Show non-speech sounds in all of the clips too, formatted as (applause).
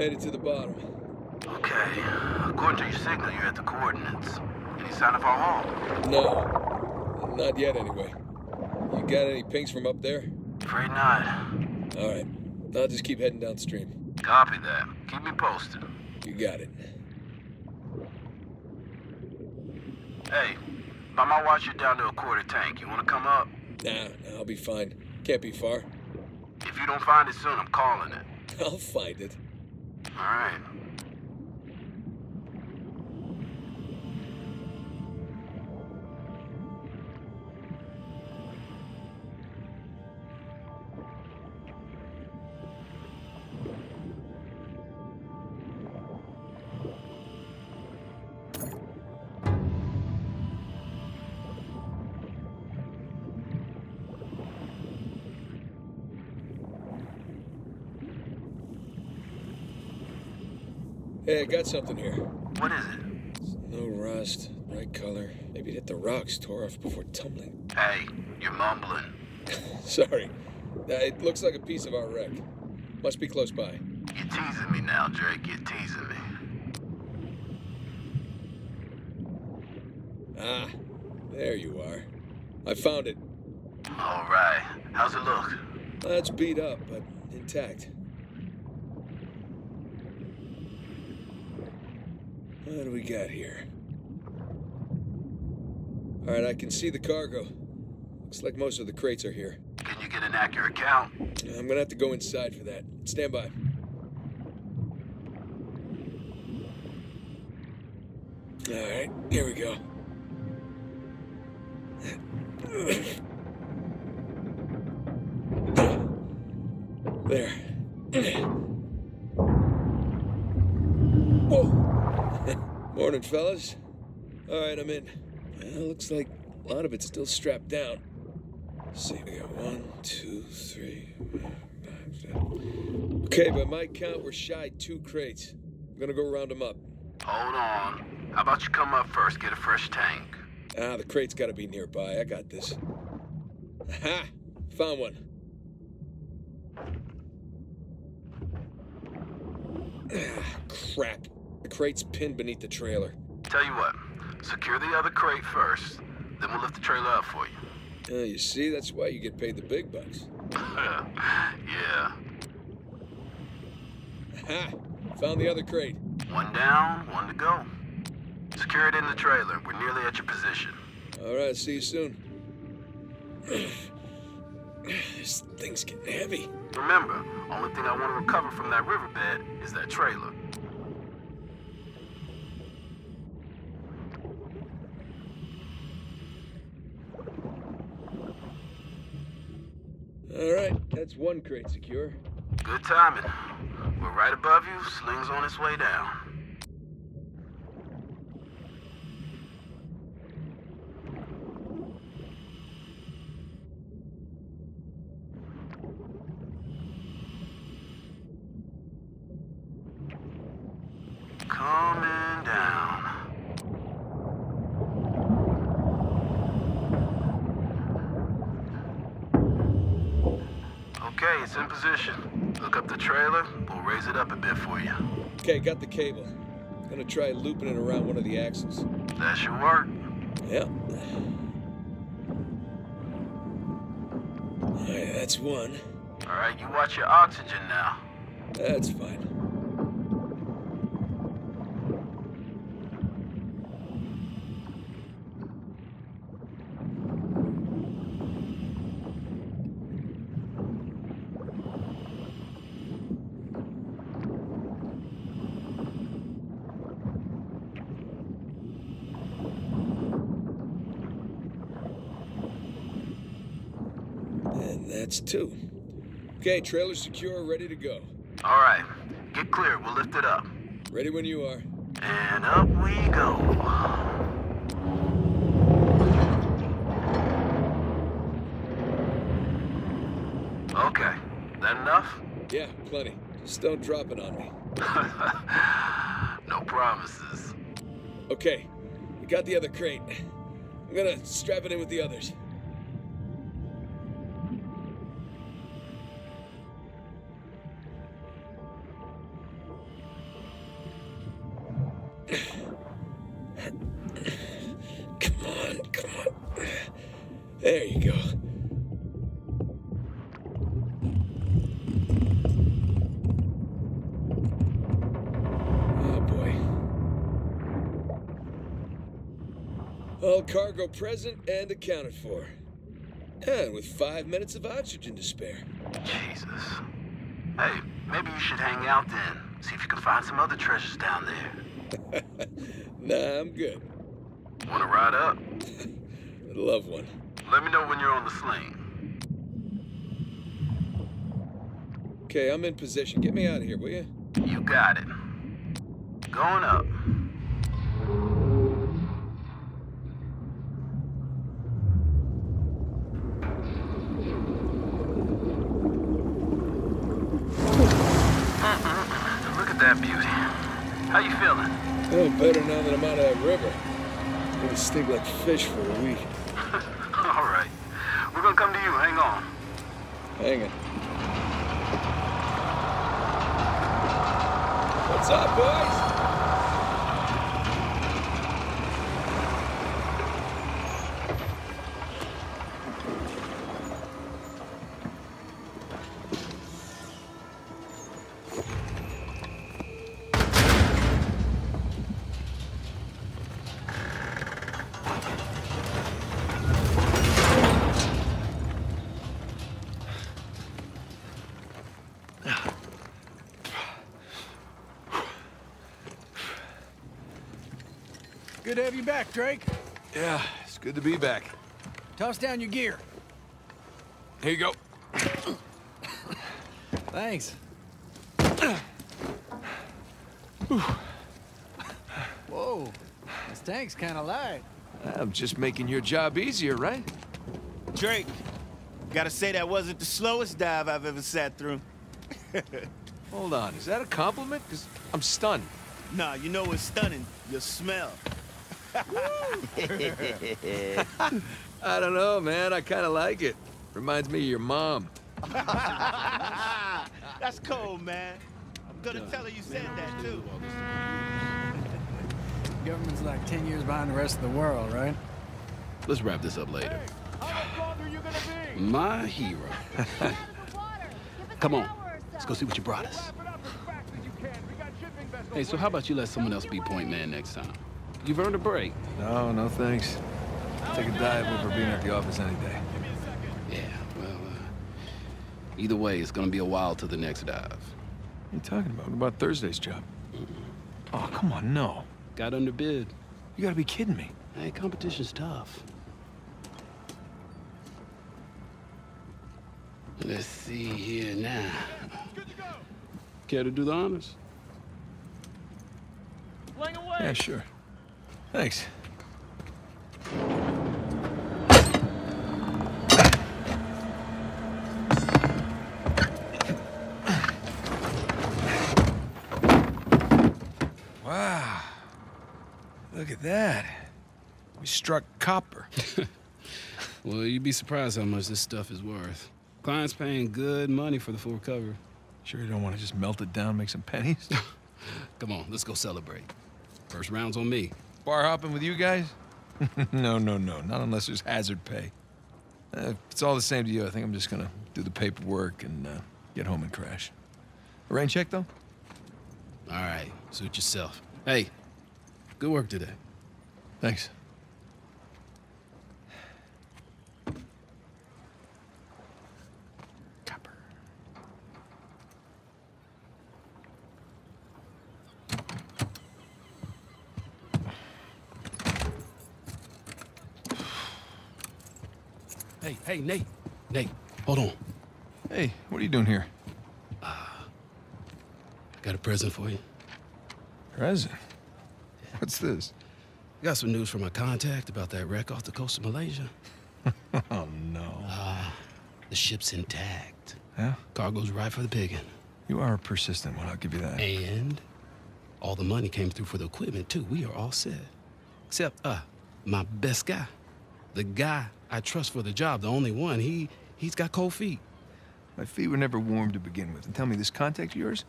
Made it to the bottom. Okay. According to your signal, you're at the coordinates. Any sign of our haul? No. Not yet, anyway. You got any pings from up there? Afraid not. Alright. I'll just keep heading downstream. Copy that. Keep me posted. You got it. Hey, by my watch, you're down to a quarter tank. You want to come up? Nah, nah, I'll be fine. Can't be far. If you don't find it soon, I'm calling it. (laughs) I'll find it. All right. Hey, I got something here. What is it? No rust, bright color. Maybe it hit the rocks, tore off before tumbling. (laughs) Hey, you're mumbling. Sorry. It looks like a piece of our wreck. Must be close by. You're teasing me now, Drake. You're teasing me. Ah, there you are. I found it. All right. How's it look? It's beat up, but intact. What do we got here? All right, I can see the cargo. Looks like most of the crates are here. Can you get an accurate count? I'm gonna have to go inside for that. Stand by. All right, here we go. Fellas. All right, I'm in. Well, looks like a lot of it's still strapped down. Let's see, we got one, two, three, four, five, six. Okay, by my count, we're shy two crates. I'm gonna go round them up. Hold on. How about you come up first, get a fresh tank? Ah, the crate's gotta be nearby. I got this. Aha! Found one. Ah, crap. The crate's pinned beneath the trailer. Tell you what, secure the other crate first, then we'll lift the trailer up for you. Uh, you see, that's why you get paid the big bucks. (laughs) yeah. Aha! Found the other crate. One down, one to go. Secure it in the trailer. We're nearly at your position. All right, see you soon. (clears throat) this thing's getting heavy. Remember, only thing I want to recover from that riverbed is that trailer. All right, that's one crate secure. Good timing. We're right above you. Sling's on its way down. Coming down. Okay, it's in position. Look up the trailer. We'll raise it up a bit for you. Okay, got the cable. Gonna try looping it around one of the axles. That should work. Yep. All right, that's one. All right, you watch your oxygen now. That's fine. And that's two. Okay, trailer secure, ready to go. All right, get clear. We'll lift it up. Ready when you are. And up we go. Okay, that enough? Yeah, plenty. Just don't drop it on me. (laughs) no promises. Okay, we got the other crate. I'm gonna strap it in with the others. There you go. Oh boy. All cargo present and accounted for. And with five minutes of oxygen to spare. Jesus. Hey, maybe you should hang out then. See if you can find some other treasures down there. (laughs) Nah, I'm good. Wanna ride up? I'd (laughs) love one. Let me know when you're on the sling. Okay, I'm in position. Get me out of here, will you? You got it. Going up. Uh-uh. Look at that beauty. How you feeling? Oh, better now that I'm out of that river. Gonna stink like fish for a week. (laughs) All right. We're gonna come to you. Hang on. Hang it. What's up, boys? Good to have you back, Drake. Yeah, it's good to be back. Toss down your gear. Here you go. Thanks. Whoa, this tank's kind of light. I'm just making your job easier, right? Drake, gotta say that wasn't the slowest dive I've ever sat through. Hold on, is that a compliment? Because I'm stunned. Nah, you know what's stunning? Your smell. I don't know, man. I kind of like it. Reminds me of your mom. (laughs) That's cold, man. I'm gonna tell her you said that too. Government's like 10 years behind the rest of the world, right? Let's wrap this up later. My hero. Come on. Let's go see what you brought us. Hey, so how about you let someone else be point man next time? You've earned a break. No, no thanks. Take a dive over being at the office any day. Yeah, well, uh, either way, it's gonna be a while till the next dive. What are you talking about? What about Thursday's job? Oh, come on, no. Got underbid. You gotta be kidding me. Hey, competition's tough. Let's see here now. Care to do the honors? Away. Yeah, sure. Thanks. Wow. Look at that. We struck copper. (laughs) Well, you'd be surprised how much this stuff is worth. Clients paying good money for the full cover. Sure you don't want to just melt it down, make some pennies? (laughs) Come on, let's go celebrate. First round's on me. Bar hopping with you guys? (laughs) no, no, no. Not unless there's hazard pay. Uh, if it's all the same to you, I think I'm just gonna do the paperwork and uh, get home and crash. A rain check, though? All right, suit yourself. Hey, good work today. Thanks. Hey, hey, Nate. Nate, hold on. Hey, what are you doing here? Uh got a present for you. Present. What's this? Got some news from my contact about that wreck off the coast of Malaysia. (laughs) Oh, no. The ship's intact. Yeah? Cargo's right for the picking. You are persistent one, I'll give you that. And all the money came through for the equipment, too. We are all set. Except, uh, my best guy. The guy I trust for the job, the only one. He, he's got cold feet. My feet were never warm to begin with. And tell me, this contact of yours?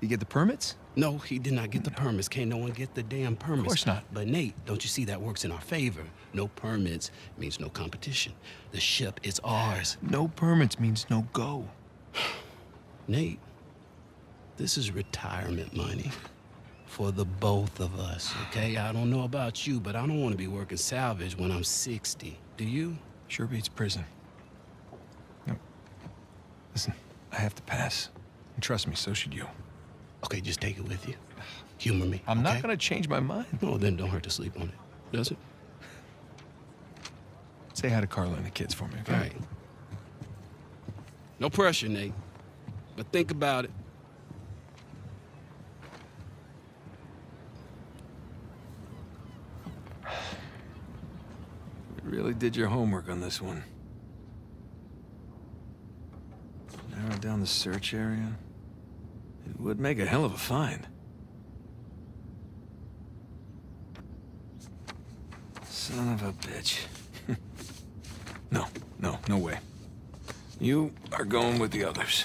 You get the permits? No, he did not get the permits. Can't no one get the damn permits. Of course not. But Nate, don't you see that works in our favor? No permits means no competition. The ship is ours. No permits means no go. (sighs) Nate, this is retirement money for the both of us, okay? I don't know about you, but I don't want to be working salvage when I'm 60. Do you? Sure beats prison. No. Listen, I have to pass. And trust me, so should you. Okay, just take it with you. Humor me. I'm not gonna change my mind. No, then don't hurt to sleep on it. Does it? Say hi to Carla and the kids for me, okay? All right. No pressure, Nate. But think about it. Really did your homework on this one. Narrow down the search area. It would make a hell of a find. Son of a bitch. (laughs) no, no, no way. You are going with the others.